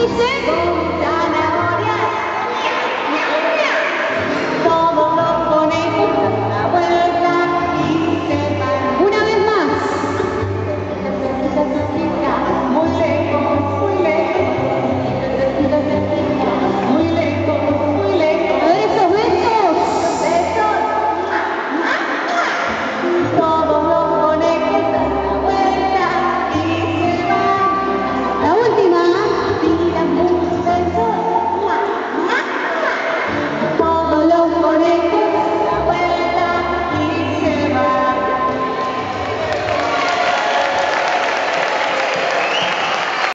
me sempre. होने को